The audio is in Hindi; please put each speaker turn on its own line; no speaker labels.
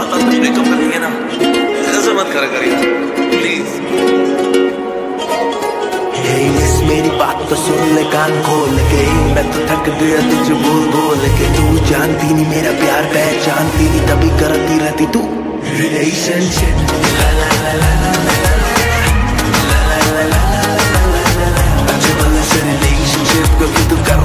बात आप मुझ कम करनी है ना। ऐसे मत करा करिए प्लीज़
मेरी बात तो सुन ले कान खोल के। मैं तो थक गया तुझे बोल बोल के। तू जानती नहीं मेरा प्यार पहचानती नहीं तभी करती रहती तू। रिलेशनशिप ला ला ला ला ला relationship, girl, you do got.